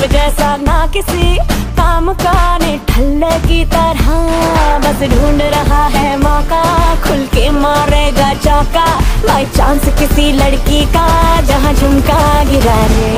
रूप जैसा ना किसी काम का ने ठल्ले की तरह। बस ढूंढ रहा है मौका, खुल के मारेगा चौका। बाई चांस किसी लड़की का, जहाँ झुमका गिरा रे